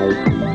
Bye.